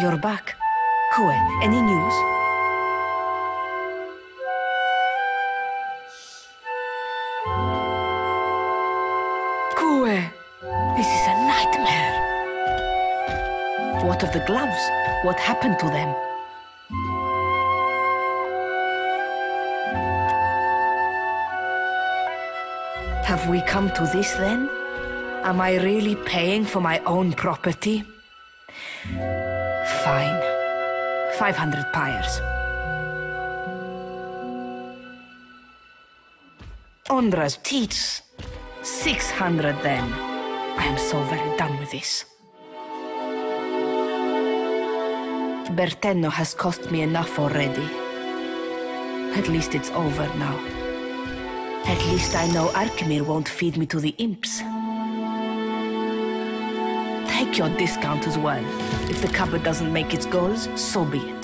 You're back. Kue, any news? Kue, this is a nightmare. What of the gloves? What happened to them? Have we come to this then? Am I really paying for my own property? Fine. 500 pyres. Ondra's teats. 600 then. I am so very done with this. Bertenno has cost me enough already. At least it's over now. At least I know Arkemyr won't feed me to the imps. Take your discount as well. If the cupboard doesn't make its goals, so be it.